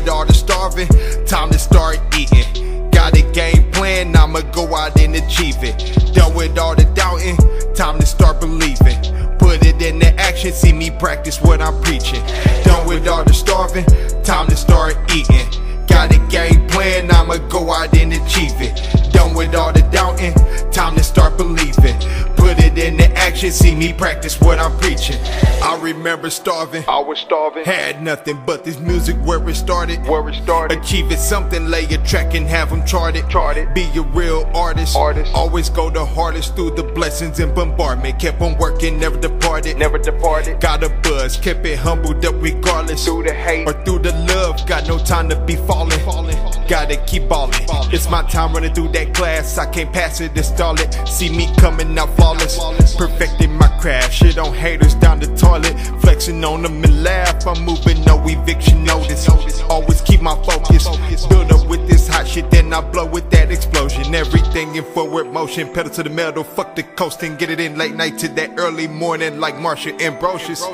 with all the starving, time to start eating. Got a game plan, I'ma go out and achieve it. Done with all the doubting, time to start believing. Put it into action, see me practice what I'm preaching. Done with all the starving, time to start eating. See me practice what I'm preaching. I remember starving, I was starving. had nothing but this music where it started. Where it started. Achieving something, lay a track and have them charted. Charted. Be a real artist. Artist. Always go the hardest through the blessings and bombardment. Kept on working, never departed. Never departed. Got a buzz, kept it humbled up regardless. Through the hate. Or through the love, got no time to be falling. falling. Gotta keep ballin'. It's my time running through that class. I can't pass it, install it. See me coming out flawless. Perfecting my craft. Shit on haters down the toilet. Flexing on them and laugh. I'm moving, no eviction notice. Always keep my focus. Build up with this hot shit, then I blow with that explosion. Everything in forward motion. Pedal to the metal, fuck the coasting. Get it in late night to that early morning like Marsha Ambrosius.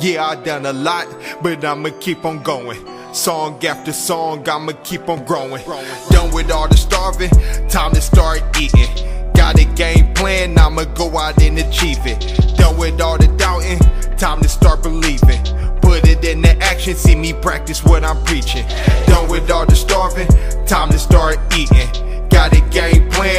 Yeah, I done a lot, but I'ma keep on going. Song after song, I'ma keep on growing. Done with all the starving, time to start eating. Got a game plan, I'ma go out and achieve it. Done with all the doubting, time to start believing. Put it into action, see me practice what I'm preaching. Done with all the starving, time to start eating. Got a game plan,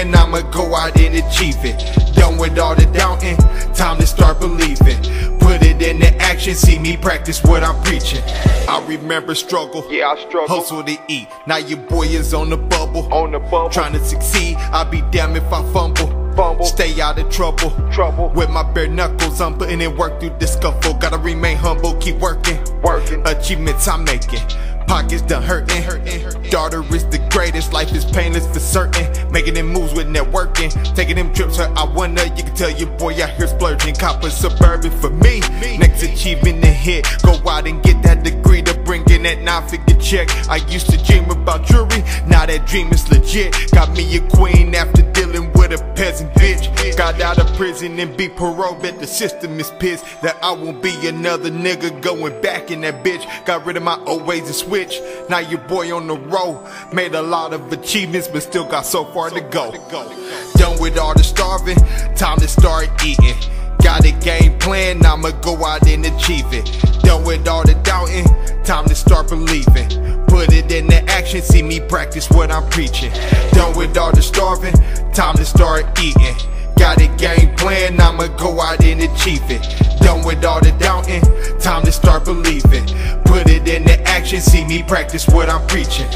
me practice what I'm preaching. I remember struggle, Yeah, I struggled. hustle to eat. Now your boy is on the bubble. On the bubble. Trying to succeed, I'll be damned if I fumble. Fumble. Stay out of trouble. Trouble. With my bare knuckles, I'm putting in work through the scuffle. Gotta remain humble, keep working. Working. Achievements I'm making. Pockets done hurting. Daughter is the greatest, life is painless for certain. Making them moves with networking. Taking them trips where I wanna. you can tell your boy out here splurging. Cop a suburban for me. Next achievement hit. Go out and get that degree to bring in that nine figure check. I used to dream about jewelry, now that dream is legit. Got me a queen after dealing with a peasant bitch. Got out of prison and be paroled, but the system is pissed that I won't be another nigga going back in that bitch. Got rid of my old ways and switch. Now your boy on the road. Made a lot of achievements, but still got so far to go. Done with all the starving, time to start eating. Gotta plan, I'ma go out and achieve it. Done with all the doubting, time to start believing. Put it into action, see me practice what I'm preaching. Done with all the starving, time to start eating. Got a game plan, I'ma go out and achieve it. Done with all the doubting, time to start believing. Put it into action, see me practice what I'm preaching.